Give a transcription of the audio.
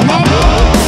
Amém.